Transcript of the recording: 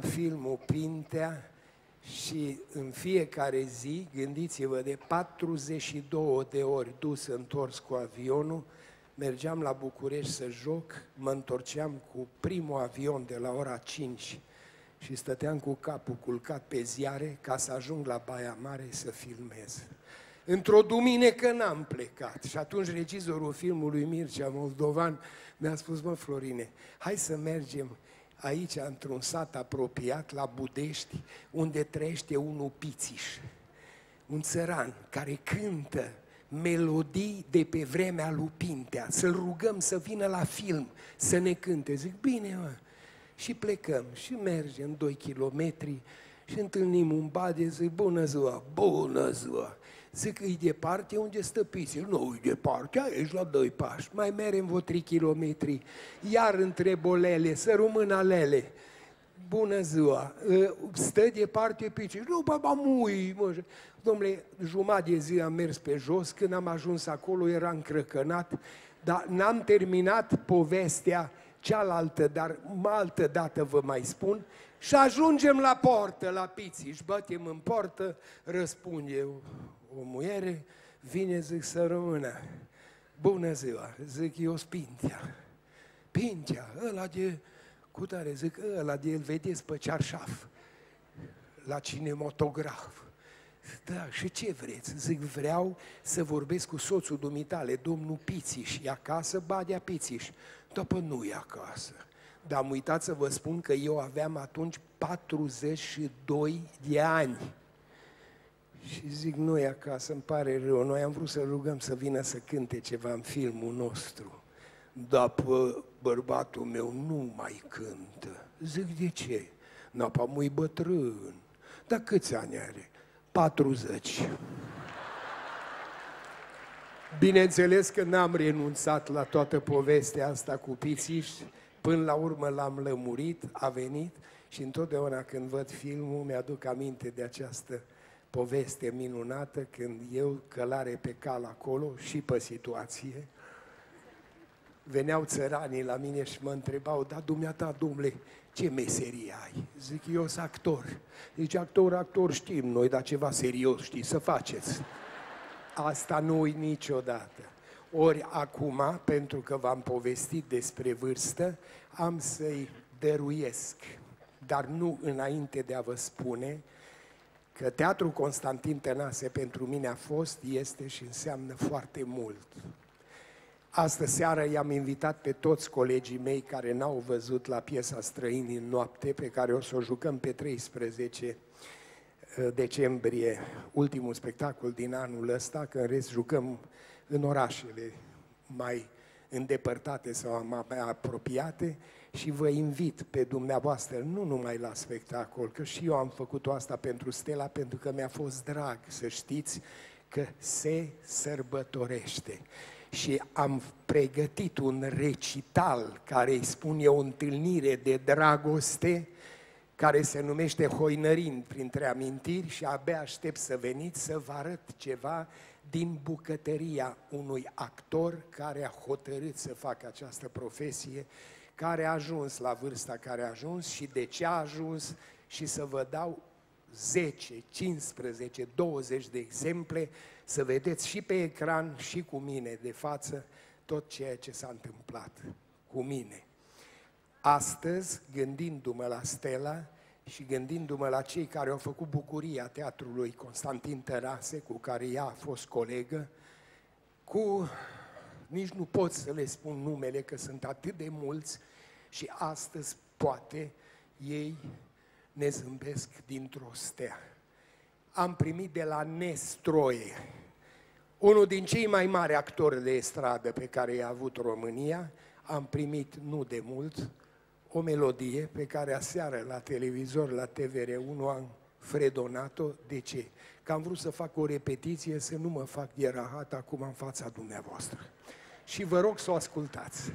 filmul Pintea și în fiecare zi, gândiți-vă, de 42 de ori dus întors cu avionul, mergeam la București să joc, mă întorceam cu primul avion de la ora 5 și stăteam cu capul culcat pe ziare ca să ajung la Baia Mare să filmez. Într-o duminică n-am plecat și atunci regizorul filmului Mircea Moldovan mi-a spus, mă Florine, hai să mergem aici, într-un sat apropiat, la Budești, unde trăiește unul pițiș, un țăran care cântă melodii de pe vremea lui Pintea, să-l rugăm să vină la film, să ne cânte. Zic, bine, mă. Și plecăm și mergem 2 kilometri și întâlnim un bade, zic, bună ziua, bună ziua. Zic, e departe unde stă pisil. Nu, e departe, aici la doi pași. Mai merem vreo 3 kilometri. Iar între bolele, să rămână lele. Bună ziua, ă, stă departe pisil. Nu, baba, mui, mă. Domnule, jumătate de zi am mers pe jos, când am ajuns acolo era încrăcănat, dar n-am terminat povestea cealaltă, dar altă dată vă mai spun, și ajungem la portă, la piții, și batem în portă, răspunde o muiere, vine, zic, să rămână. Bună ziua, zic, eu Pintea. Pintea, ăla de, cu tare, zic, ăla de, îl vedeți pe cearșaf, la cinematograf. Da, și ce vreți? Zic, vreau să vorbesc cu soțul dumitale, domnul Pițiș, e acasă, Badea Pițiș. După nu e acasă. Dar am uitat să vă spun că eu aveam atunci 42 de ani. Și zic, nu e acasă, îmi pare rău, noi am vrut să rugăm să vină să cânte ceva în filmul nostru. Dar bărbatul meu nu mai cântă. Zic, de ce? Napa mui bătrân. Dar câți ani are? 40. Bineînțeles că n-am renunțat la toată povestea asta cu pițiș, până la urmă l-am lămurit, a venit și întotdeauna când văd filmul mi-aduc aminte de această poveste minunată când eu călare pe cal acolo și pe situație, veneau țăranii la mine și mă întrebau, da, dumneata, domnule, ce meserie ai? Zic, eu sunt actor. Zice, actor, actor știm noi, dar ceva serios știi să faceți. Asta nu uit niciodată. Ori acum, pentru că v-am povestit despre vârstă, am să-i dăruiesc, dar nu înainte de a vă spune că Teatrul Constantin Tănase pentru mine a fost, este și înseamnă foarte mult. Astă seară i-am invitat pe toți colegii mei care n-au văzut la piesa Străini în noapte, pe care o să o jucăm pe 13 uh, decembrie, ultimul spectacol din anul ăsta, că în rest jucăm în orașele mai îndepărtate sau mai apropiate și vă invit pe dumneavoastră, nu numai la spectacol, că și eu am făcut asta pentru Stella, pentru că mi-a fost drag să știți că se sărbătorește. Și am pregătit un recital care îi spun eu o întâlnire de dragoste care se numește Hoinărind printre amintiri și abia aștept să veniți să vă arăt ceva din bucătăria unui actor care a hotărât să facă această profesie, care a ajuns la vârsta care a ajuns și de ce a ajuns și să vă dau 10, 15, 20 de exemple să vedeți și pe ecran și cu mine de față tot ceea ce s-a întâmplat cu mine. Astăzi, gândindu-mă la Stella și gândindu-mă la cei care au făcut bucuria teatrului Constantin Tărase, cu care ea a fost colegă, cu, nici nu pot să le spun numele, că sunt atât de mulți și astăzi, poate, ei ne zâmbesc dintr-o stea. Am primit de la Nestroie, unul din cei mai mari actori de stradă pe care i-a avut România, am primit nu de mult o melodie pe care aseară la televizor, la TVR1 am fredonat-o. De ce? Că am vrut să fac o repetiție, să nu mă fac de rahat acum în fața dumneavoastră. Și vă rog să o ascultați.